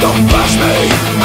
Don't bash me.